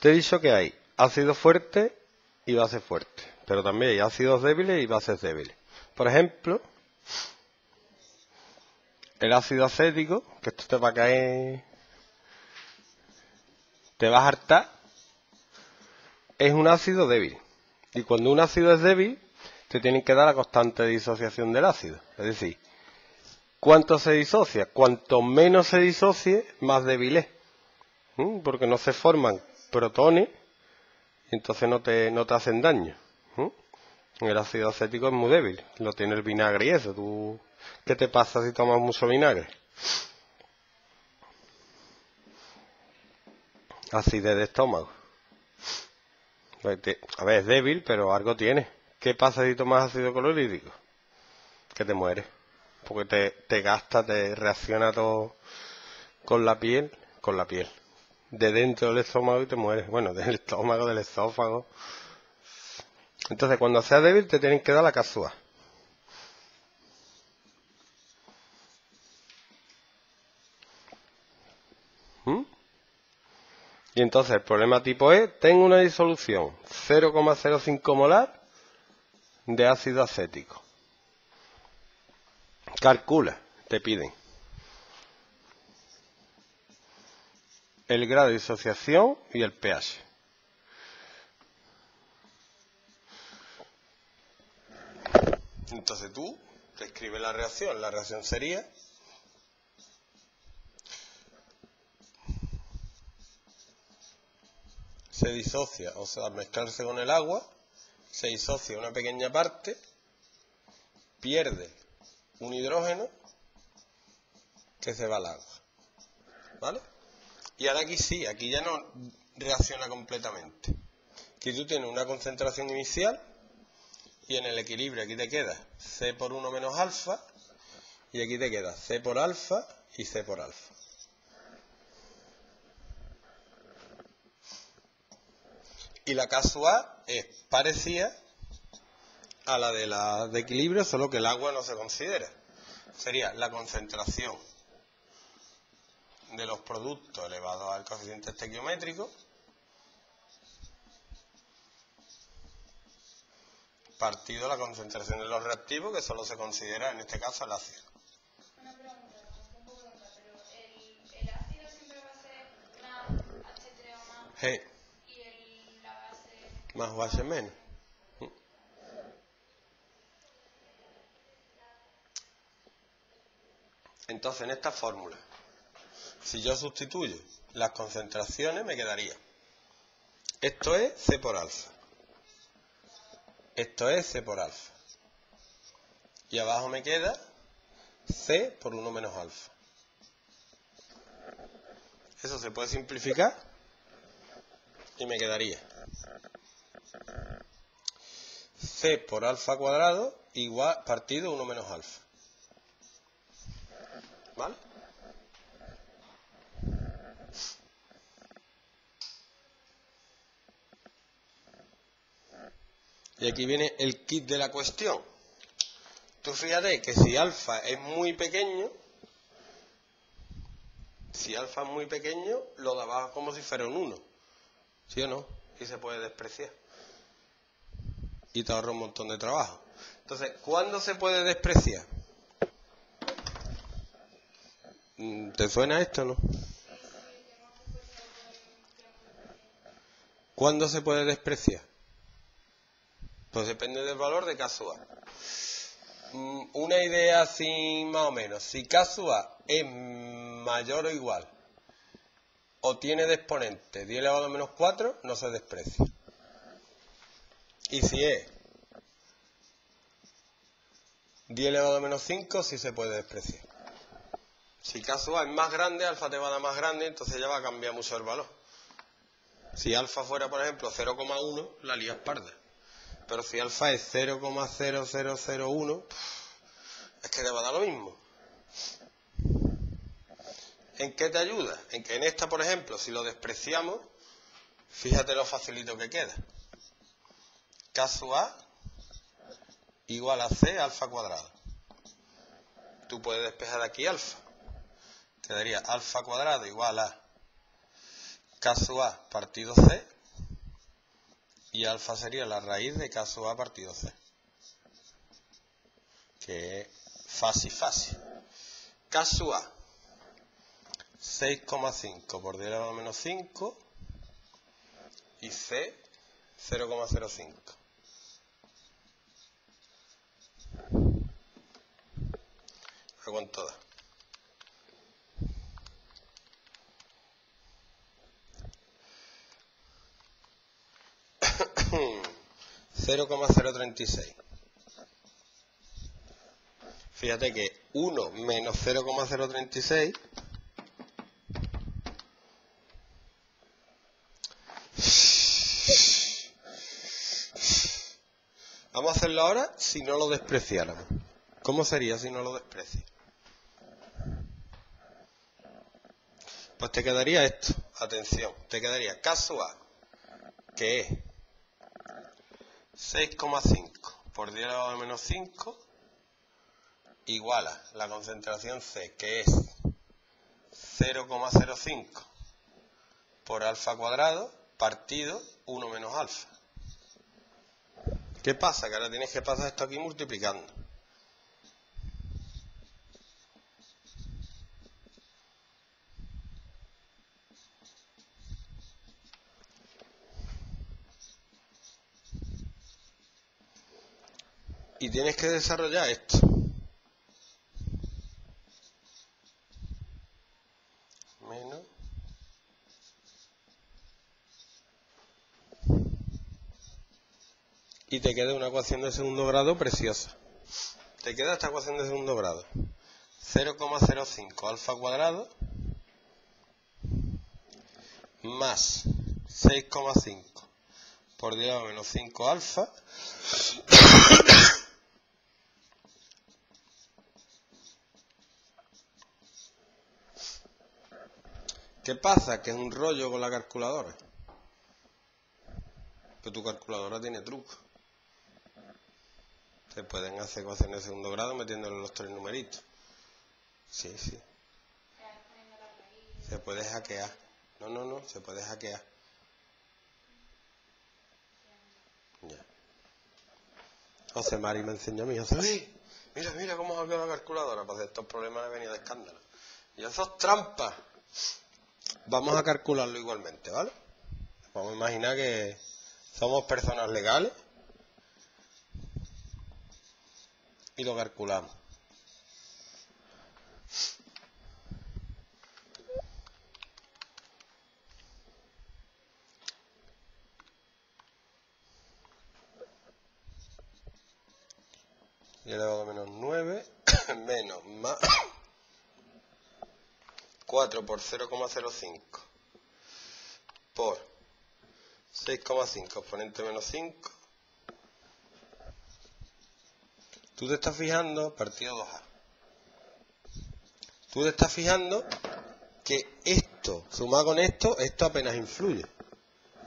Te he dicho que hay ácido fuerte y base fuerte, pero también hay ácidos débiles y bases débiles. Por ejemplo, el ácido acético, que esto te va a caer, te va a hartar, es un ácido débil. Y cuando un ácido es débil, te tienen que dar la constante de disociación del ácido. Es decir, ¿cuánto se disocia? Cuanto menos se disocie, más débil es. Porque no se forman protones y entonces no te, no te hacen daño. El ácido acético es muy débil, lo tiene el vinagre y eso. ¿Tú, ¿Qué te pasa si tomas mucho vinagre? Acidez de estómago. Pues a ver, es débil, pero algo tiene. ¿Qué pasa si tomas ácido clorhídrico? Que te mueres. Porque te, te gasta, te reacciona todo con la piel, con la piel. De dentro del estómago y te mueres. Bueno, del estómago, del esófago. Entonces, cuando sea débil, te tienen que dar la casúa. ¿Mm? Y entonces el problema tipo E, tengo una disolución 0,05 molar de ácido acético. Calcula, te piden. El grado de disociación y el pH. Entonces tú te escribes la reacción. La reacción sería se disocia, o sea, al mezclarse con el agua, se disocia una pequeña parte, pierde un hidrógeno que se va al agua. ¿Vale? Y ahora aquí sí, aquí ya no reacciona completamente. Aquí tú tienes una concentración inicial y en el equilibrio aquí te queda C por 1 menos alfa y aquí te queda C por alfa y C por alfa. Y la caso A es parecida a la de la de equilibrio, solo que el agua no se considera. Sería la concentración de los productos elevados al coeficiente estequiométrico partido la concentración de los reactivos, que solo se considera en este caso el ácido. Una pregunta, un poco tonta, pero el, el ácido siempre va a ser más H3 o más G y el, la base más base menos. Entonces, en esta fórmula, si yo sustituyo las concentraciones, me quedaría. Esto es C por alfa. Esto es C por alfa. Y abajo me queda C por 1 menos alfa. Eso se puede simplificar y me quedaría C por alfa cuadrado igual partido 1 menos alfa. ¿Vale? Y aquí viene el kit de la cuestión. Tú fíjate que si alfa es muy pequeño, si alfa es muy pequeño, lo de abajo como si fuera un 1. ¿Sí o no? Y se puede despreciar. Y te ahorra un montón de trabajo. Entonces, ¿cuándo se puede despreciar? Mm, ¿Te suena esto no? ¿Cuándo se puede despreciar? Pues depende del valor de caso A. Mm, Una idea así más o menos. Si caso A es mayor o igual o tiene de exponente 10 elevado a menos 4, no se desprecia. Y si es 10 elevado a menos 5, sí se puede despreciar. Si caso A es más grande, alfa te va a dar más grande, entonces ya va a cambiar mucho el valor. Si alfa fuera, por ejemplo, 0,1, la lías parda. Pero si alfa es 0,0001, es que te va a dar lo mismo. ¿En qué te ayuda? En que en esta, por ejemplo, si lo despreciamos, fíjate lo facilito que queda. Caso A igual a C alfa cuadrado. Tú puedes despejar aquí alfa. Quedaría alfa cuadrado igual a sub A partido C y alfa sería la raíz de sub A partido C. Que es fácil, fácil. Sub A 6,5 por 10 elevado a menos 5 y C 0,05. ¿A cuánto da? 0,036. Fíjate que 1 menos 0,036 Vamos a hacerlo ahora si no lo despreciáramos. ¿Cómo sería si no lo desprecias? Pues te quedaría esto. Atención, te quedaría caso A, que es 6,5 por 10 elevado a menos 5 igual a la concentración C, que es 0,05 por alfa cuadrado partido 1 menos alfa. ¿Qué pasa? Que ahora tienes que pasar esto aquí multiplicando. Y tienes que desarrollar esto. Menos. Y te queda una ecuación de segundo grado preciosa. Te queda esta ecuación de segundo grado. 0,05 alfa cuadrado más 6,5 por 10 a menos 5 alfa ¿Qué pasa? Que es un rollo con la calculadora. Pero tu calculadora tiene truco. Se pueden hacer ecuaciones de segundo grado metiéndole los tres numeritos. Sí, sí. Se puede hackear. No, no, no, se puede hackear. Ya. José Mari me enseñó a mí, José mira, mira cómo hackeo la calculadora para hacer estos problemas de venida de escándalo. Y eso es trampa. Vamos a calcularlo igualmente, ¿vale? Vamos a imaginar que somos personas legales y lo calculamos. Y elevado a menos 9 menos más 4 por 0,05 por 6,5 exponente menos 5. Tú te estás fijando, partido 2A. Tú te estás fijando que esto, sumado con esto, esto apenas influye.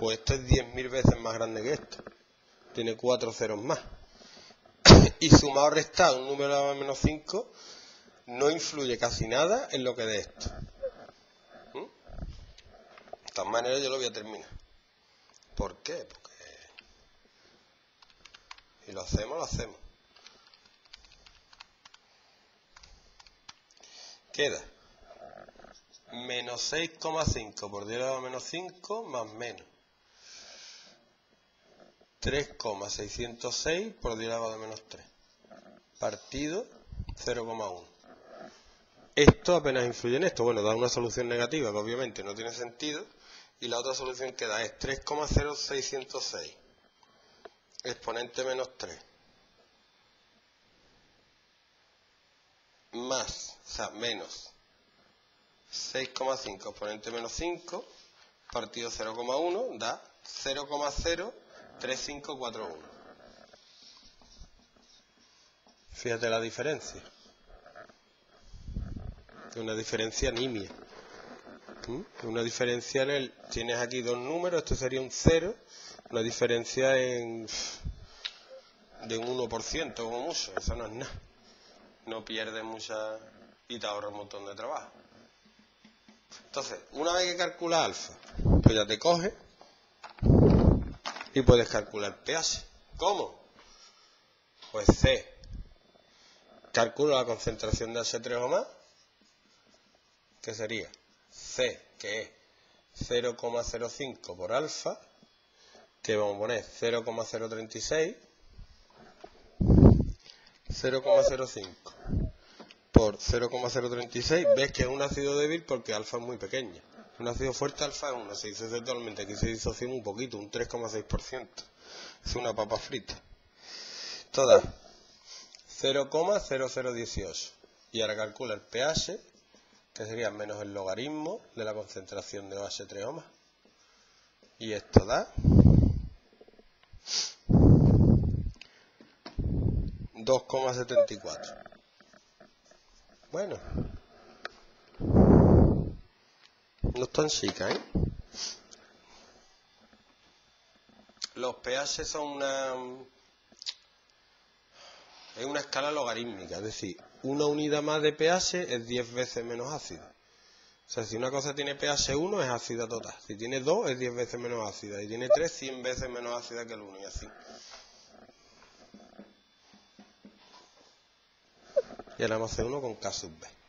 Pues esto es 10.000 veces más grande que esto. Tiene 4 ceros más. y sumado restado un número a menos 5 no influye casi nada en lo que de esto. Todas maneras yo lo voy a terminar. ¿Por qué? Porque... Y lo hacemos, lo hacemos. Queda menos 6,5 por 10 a menos 5 más menos 3,606 por 10 a menos 3 partido 0,1 esto apenas influye en esto bueno da una solución negativa que obviamente no tiene sentido y la otra solución que da es 3,0606 exponente menos 3 más, o sea, menos 6,5 exponente menos 5 partido 0,1 da 0,03541. Fíjate la diferencia. Una diferencia nimia. ¿Mm? Una diferencia en el... Tienes aquí dos números, esto sería un 0, una diferencia en... de un 1% como mucho, eso no es nada. No pierdes mucha... y te ahorra un montón de trabajo. Entonces, una vez que calcula alfa, pues ya te coge y puedes calcular pH. ¿Cómo? Pues C. Calculo la concentración de H3 o más, que sería C, que es 0,05 por alfa, que vamos a poner 0,036, 0,05 por 0,036, ves que es un ácido débil porque alfa es muy pequeña. Un ácido fuerte alfa es 1, se disocia totalmente, aquí se disocia un poquito, un 3,6%. Es una papa frita. Toda 0,0018. Y ahora calcula el pH, que sería menos el logaritmo de la concentración de OH3O Y esto da 2,74. Bueno. No es tan chica, ¿eh? Los pH son una... Es una escala logarítmica, es decir, una unidad más de pH es 10 veces menos ácida. O sea, si una cosa tiene pH 1 es ácida total. Si tiene 2 es 10 veces menos ácida. Y tiene 3, 100 veces menos ácida que el 1 y así. Y ahora vamos a hacer uno con K sub B.